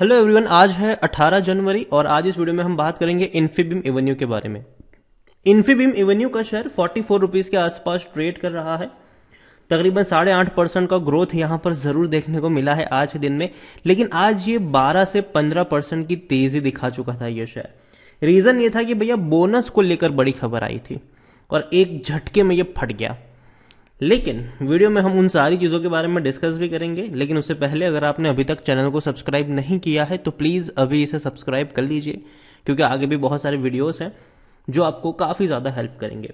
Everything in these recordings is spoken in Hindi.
हेलो एवरीवन आज है 18 जनवरी और आज इस वीडियो में हम बात करेंगे इन्फीबीम एवेन्यू के बारे में। इन्फीबीम एवेन्यू का शेयर फोर्टी फोर रुपीज़ के आसपास ट्रेड कर रहा है। तकरीबन साढ़े आठ परसेंट का ग्रोथ यहाँ पर ज़रूर देखने को मिला है आज के दिन में, लेकिन आज ये 12 से 15 परसेंट की तेज़ी दिखा चुका था ये शेयर रीजन ये था कि भैया बोनस को लेकर बड़ी खबर आई थी और एक झटके में ये फट गया। लेकिन वीडियो में हम उन सारी चीज़ों के बारे में डिस्कस भी करेंगे, लेकिन उससे पहले अगर आपने अभी तक चैनल को सब्सक्राइब नहीं किया है तो प्लीज़ अभी इसे सब्सक्राइब कर लीजिए, क्योंकि आगे भी बहुत सारे वीडियोस हैं जो आपको काफ़ी ज़्यादा हेल्प करेंगे।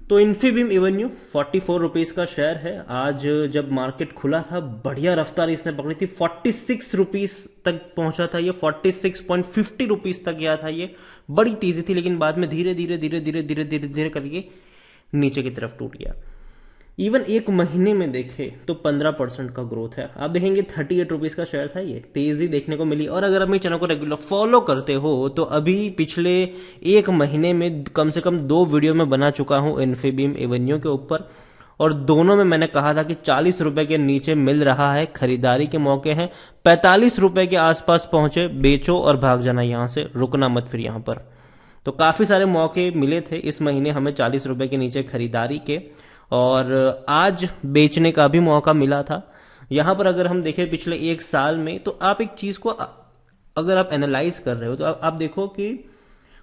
तो Infibeam Avenue forty four rupees का शेयर है। आज जब मार्केट खुला था, बढ़िया रफ्तार इसने पकड़ी थी। फोर्टी सिक्स रुपीज़ तक पहुँचा था ये forty six point fifty rupees तक गया था ये। बड़ी तेज़ी थी, लेकिन बाद में धीरे धीरे धीरे धीरे धीरे धीरे धीरे करके नीचे की तरफ़ टूट गया। इवन एक महीने में देखे तो 15 परसेंट का ग्रोथ है। आप देखेंगे थर्टी एट रुपीज़ का शेयर था ये। तेज़ी देखने को मिली। और अगर आप मेरे चैनल को रेगुलर फॉलो करते हो तो अभी पिछले एक महीने में कम से कम दो वीडियो में बना चुका हूँ इन्फीबीम एवेन्यू के ऊपर। और दोनों में मैंने कहा था कि चालीस रुपए के नीचे मिल रहा है, खरीदारी के मौके हैं। पैंतालीस रुपए के आसपास पहुँचे, बेचो और भाग जाना यहाँ से। रुकना मत फिर यहाँ पर। तो काफ़ी सारे मौके मिले थे इस महीने हमें चालीस रुपए के नीचे खरीदारी के। और आज बेचने का भी मौका मिला था। यहाँ पर अगर हम देखें पिछले एक साल में तो आप एक चीज़ को अगर आप एनालाइज कर रहे हो तो आप, आप देखो कि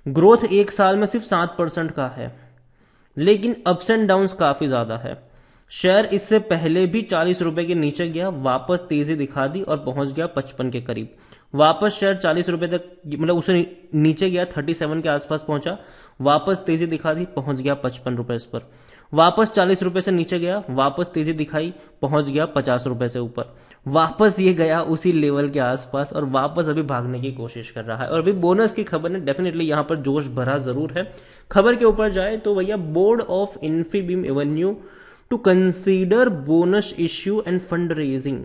ग्रोथ एक साल में सिर्फ़ सात परसेंट का है लेकिन अप्स एंड डाउन काफ़ी ज़्यादा है। शेयर इससे पहले भी चालीस रुपए के नीचे गया वापस तेज़ी दिखा दी और पहुँच गया पचपन के करीब। वापस शेयर चालीस रुपए तक मतलब उसे नीचे गया थर्टी सेवन के आसपास पहुँचा वापस तेज़ी दिखा दी पहुँच गया पचपन रुपए इस पर। वापस चालीस रुपए से नीचे गया, वापस तेज़ी दिखाई, पहुँच गया पचास रुपए से ऊपर। वापस ये गया उसी लेवल के आसपास और वापस अभी भागने की कोशिश कर रहा है। और अभी बोनस की खबर ने डेफिनेटली यहाँ पर जोश भरा ज़रूर है। खबर के ऊपर जाए तो भैया board of Infibeam Avenue to consider bonus issue and fund raising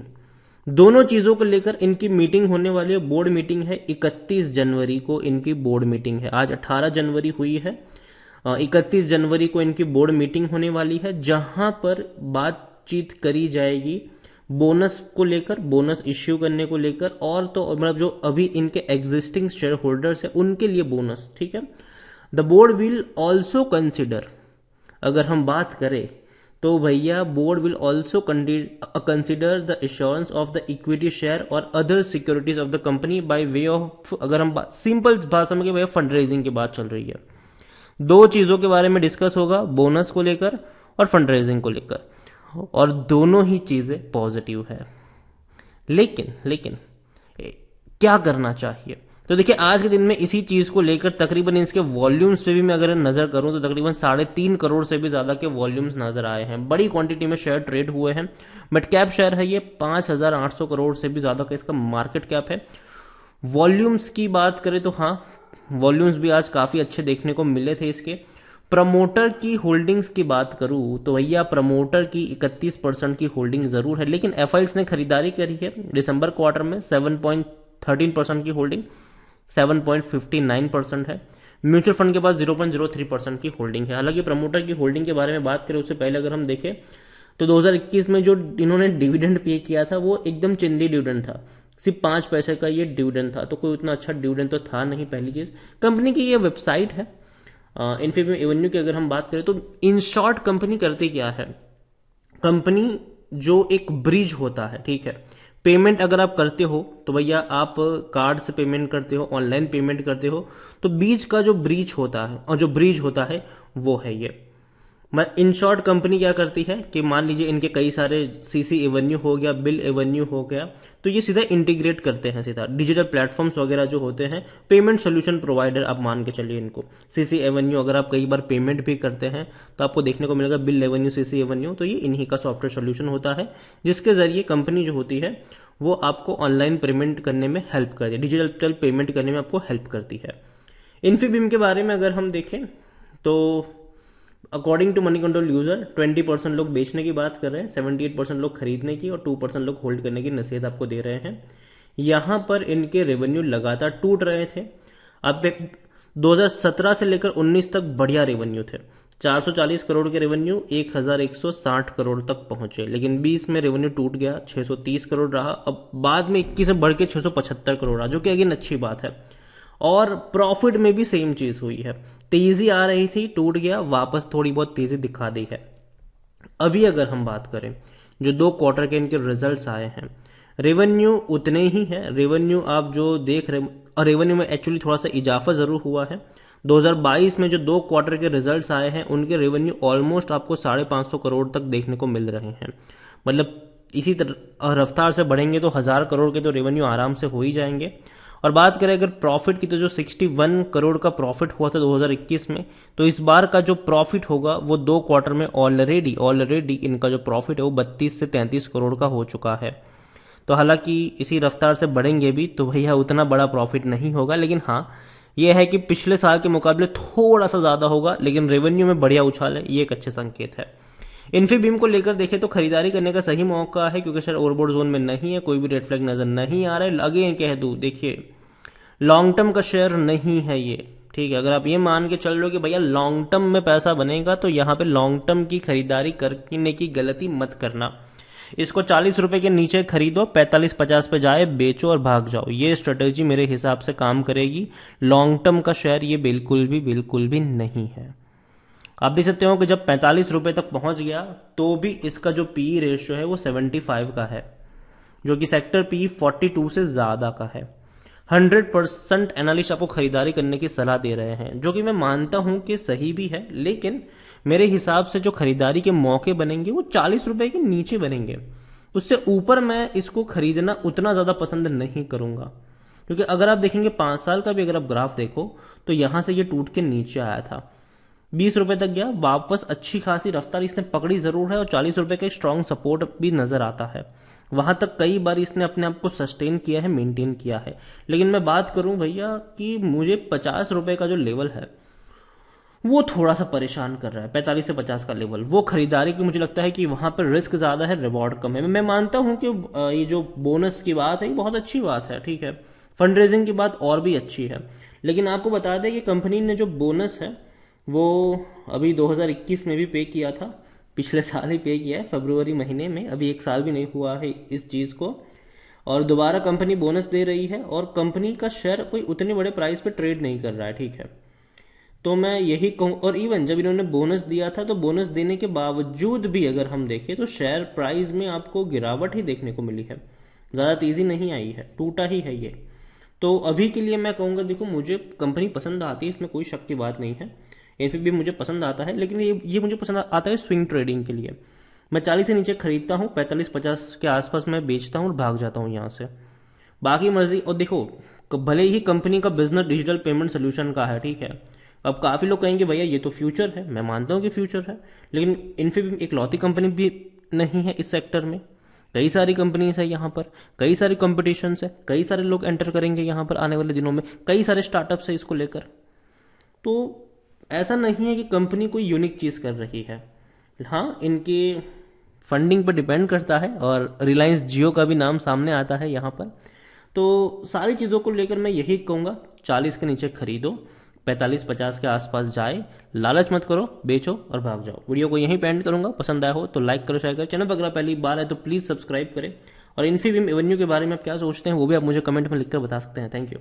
दोनों चीज़ों को लेकर इनकी मीटिंग होने वाली है। बोर्ड मीटिंग है 31 जनवरी को इनकी बोर्ड मीटिंग है। आज 18 जनवरी हुई है। इकतीस जनवरी को इनकी बोर्ड मीटिंग होने वाली है, जहाँ पर बातचीत करी जाएगी बोनस को लेकर, बोनस इश्यू करने को लेकर, और तो मतलब जो अभी इनके एग्जिस्टिंग शेयर होल्डर्स है, उनके लिए बोनस, ठीक है? The board will also consider अगर हम बात करें तो भैया board will also consider the issuance of the equity share और other securities of the company by way of अगर हम सिंपल भाषा में भैया फंड रेजिंग की बात चल रही है। दो चीज़ों के बारे में डिस्कस होगा बोनस को लेकर और फंड रेजिंग को लेकर। और दोनों ही चीज़ें पॉजिटिव है। लेकिन लेकिन क्या करना चाहिए? तो देखिए, आज के दिन में इसी चीज़ को लेकर तकरीबन इसके वॉल्यूम्स पे भी मैं अगर नज़र करूँ तो तकरीबन साढ़े तीन करोड़ से भी ज़्यादा के वॉल्यूम्स नज़र आए हैं। बड़ी क्वांटिटी में शेयर ट्रेड हुए हैं। बट कैप शेयर है ये, पाँच हज़ार आठ सौ करोड़ से भी ज़्यादा का इसका मार्केट कैप है। वॉल्यूम्स की बात करें तो हाँ वॉल्यूम्स भी आज काफ़ी अच्छे देखने को मिले थे इसके। प्रमोटर की होल्डिंग्स की बात करूँ तो भैया प्रमोटर की 31 परसेंट की होल्डिंग ज़रूर है, लेकिन एफ़ ने खरीदारी करी है दिसंबर क्वार्टर में 7.13 परसेंट की होल्डिंग 7.59 परसेंट है। म्यूचुअल फंड के पास 0.03 परसेंट की होल्डिंग है। हालाँकि प्रमोटर की होल्डिंग के बारे में बात करें, उससे पहले अगर हम देखें तो 2021 में जो इन्होंने डिविडेंड पे किया था, वो एकदम चिंदी डिविडेंड था। सिर्फ़ पाँच पैसे का ये डिविडेंड था तो कोई उतना अच्छा डिविडेंड तो था नहीं पहली चीज़। कंपनी की ये वेबसाइट है इनफीबीम एवेन्यू की अगर हम बात करें तो इन शॉर्ट कंपनी करती क्या है? कंपनी जो एक ब्रिज होता है, ठीक है? पेमेंट अगर आप करते हो तो भैया आप कार्ड से पेमेंट करते हो, ऑनलाइन पेमेंट करते हो तो बीच का जो ब्रिज होता है, और जो ब्रिज होता है, वो है ये। इन शॉर्ट कंपनी क्या करती है कि मान लीजिए इनके कई सारे सीसी एवेन्यू हो गया बिल एवेन्यू हो गया तो ये सीधा इंटीग्रेट करते हैं सीधा। डिजिटल प्लेटफॉर्म्स वगैरह जो होते हैं पेमेंट सोल्यूशन प्रोवाइडर आप मान के चलिए इनको। सीसी एवेन्यू अगर आप कई बार पेमेंट भी करते हैं तो आपको देखने को मिलेगा बिल एवेन्यू सीसी एवेन्यू तो ये इन्हीं का सॉफ्टवेयर सोल्यूशन होता है, जिसके ज़रिए कंपनी जो होती है, वो आपको ऑनलाइन पेमेंट करने में हेल्प करती है डिजिटल पेमेंट करने में आपको हेल्प करती है। इन्फीबीम के बारे में अगर हम देखें तो according to Moneycontrol user 20 percent लोग बेचने की बात कर रहे हैं 78 परसेंट लोग खरीदने की और 2 परसेंट लोग होल्ड करने की नसीहत आपको दे रहे हैं। यहाँ पर इनके रेवेन्यू लगातार टूट रहे थे। अब 2017 से लेकर 19 तक बढ़िया रेवेन्यू थे। 440 करोड़ के रेवेन्यू 1160 करोड़ तक पहुँचे। लेकिन 20 में रेवेन्यू टूट गया 630 करोड़ रहा। अब बाद में 21 में बढ़ के 675 करोड़ रहा, जो कि अगेन अच्छी बात है। और प्रॉफिट में भी सेम चीज़ हुई है। तेज़ी आ रही थी, टूट गया, वापस थोड़ी बहुत तेज़ी दिखा दी है। अभी अगर हम बात करें, जो दो क्वार्टर के इनके रिजल्ट्स आए हैं रेवेन्यू उतने ही है। रेवेन्यू आप जो देख रहे और रेवेन्यू में एक्चुअली थोड़ा सा इजाफा ज़रूर हुआ है। 2022 में जो दो क्वार्टर के रिजल्ट्स आए हैं, उनके रेवेन्यू ऑलमोस्ट आपको साढ़े पाँच सौ करोड़ तक देखने को मिल रहे हैं। मतलब इसी तरह रफ्तार से बढ़ेंगे तो हज़ार करोड़ के तो रेवेन्यू आराम से हो ही जाएँगे। और बात करें अगर प्रॉफिट की तो जो 61 करोड़ का प्रॉफिट हुआ था 2021 में तो इस बार का जो प्रॉफिट होगा, वो दो क्वार्टर में ऑलरेडी ऑलरेडी इनका जो प्रॉफिट है, वो 32 से 33 करोड़ का हो चुका है। तो हालाँकि इसी रफ्तार से बढ़ेंगे भी तो भैया उतना बड़ा प्रॉफिट नहीं होगा, लेकिन हाँ यह है कि पिछले साल के मुकाबले थोड़ा सा ज़्यादा होगा, लेकिन रेवेन्यू में बढ़िया उछाल है, ये एक अच्छे संकेत है। इन्फीबीम को लेकर देखें तो खरीदारी करने का सही मौका है, क्योंकि शायद ओवरबोर्ड जोन में नहीं है, कोई भी रेड फ्लैग नज़र नहीं आ रहा है। अगेन कह दू, देखिए लॉन्ग टर्म का शेयर नहीं है ये, ठीक है? अगर आप ये मान के चल रहे हो कि भैया लॉन्ग टर्म में पैसा बनेगा तो यहाँ पे लॉन्ग टर्म की खरीदारी करने की गलती मत करना। इसको चालीस रुपए के नीचे खरीदो, पैंतालीस पचास पे जाए, बेचो और भाग जाओ। ये स्ट्रेटेजी मेरे हिसाब से काम करेगी। लॉन्ग टर्म का शेयर ये बिल्कुल भी बिल्कुल भी नहीं है। आप देख सकते हो कि जब पैंतालीस रुपए तक पहुँच गया तो भी इसका जो पी रेशियो है वो सेवेंटी फाइव का है, जो कि सेक्टर पी फोर्टी टू से ज़्यादा का है। हंड्रेड परसेंट एनालिस्ट आपको खरीदारी करने की सलाह दे रहे हैं, जो कि मैं मानता हूँ कि सही भी है, लेकिन मेरे हिसाब से जो खरीदारी के मौके बनेंगे, वो चालीस रुपए के नीचे बनेंगे। उससे ऊपर मैं इसको खरीदना उतना ज़्यादा पसंद नहीं करूँगा, क्योंकि अगर आप देखेंगे पाँच साल का भी अगर आप ग्राफ देखो तो यहाँ से ये टूट के नीचे आया था। बीस रुपए तक गया, वापस अच्छी खासी रफ्तार इसने पकड़ी ज़रूर है और चालीस रुपए का स्ट्रांग सपोर्ट भी नज़र आता है। वहाँ तक कई बार इसने अपने आप को सस्टेन किया है मेंटेन किया है। लेकिन मैं बात करूँ भैया कि मुझे पचास रुपए का जो लेवल है, वो थोड़ा सा परेशान कर रहा है, पैंतालीस से पचास का लेवल वो खरीदारी की मुझे लगता है कि वहाँ पर रिस्क ज़्यादा है रिवॉर्ड कम है। मैं मानता हूँ कि ये जो बोनस की बात है, ये बहुत अच्छी बात है, ठीक है। फंड रेजिंग की बात और भी अच्छी है। लेकिन आपको बता दें कि कंपनी ने जो बोनस है वो अभी 2021 में भी पे किया था। पिछले साल ही पे किया है, फरवरी महीने में। अभी एक साल भी नहीं हुआ है इस चीज़ को। और दोबारा कंपनी बोनस दे रही है और कंपनी का शेयर कोई उतने बड़े प्राइस पे ट्रेड नहीं कर रहा है, ठीक है? तो मैं यही कहूँ, और इवन जब इन्होंने बोनस दिया था तो बोनस देने के बावजूद भी अगर हम देखें तो शेयर प्राइस में आपको गिरावट ही देखने को मिली है। ज़्यादा तेज़ी नहीं आई है, टूटा ही है ये। तो अभी के लिए मैं कहूँगा, देखो, मुझे कंपनी पसंद आती है, इसमें कोई शक की बात नहीं है। एनफी भी मुझे पसंद आता है, लेकिन ये ये मुझे पसंद आता है स्विंग ट्रेडिंग के लिए। मैं चालीस से नीचे खरीदता हूँ, पैंतालीस, पचास के आसपास मैं बेचता हूँ और भाग जाता हूँ यहाँ से। बाकी मर्ज़ी, और देखो भले ही कंपनी का बिज़नेस डिजिटल पेमेंट सोल्यूशन का है, ठीक है? अब काफ़ी लोग कहेंगे, भैया, ये तो फ्यूचर है। मैं मानता हूँ कि फ्यूचर है, लेकिन इनफी एक लौती कंपनी भी नहीं है इस सेक्टर में। कई सारी कंपनीज़ है यहाँ पर, कई सारे कॉम्पिटिशन है, कई सारे लोग एंटर करेंगे यहाँ पर आने वाले दिनों में, कई सारे स्टार्टअप्स है इसको लेकर। तो ऐसा नहीं है कि कंपनी कोई यूनिक चीज़ कर रही है। हाँ इनकी फंडिंग पर डिपेंड करता है और रिलायंस जियो का भी नाम सामने आता है यहाँ पर। तो सारी चीज़ों को लेकर मैं यही कहूँगा, चालीस के नीचे खरीदो, पैंतालीस पचास के आसपास जाए, लालच मत करो, बेचो और भाग जाओ। वीडियो को यहीं पेंड करूँगा। पसंद आया हो तो लाइक करो शेयर करो। चैनल पर अगर पहली बार है तो प्लीज़ सब्सक्राइब करें। और इन्फीबीम एवेन्यू के बारे में आप क्या सोचते हैं, वो भी आप मुझे कमेंट में लिखकर बता सकते हैं। Thank you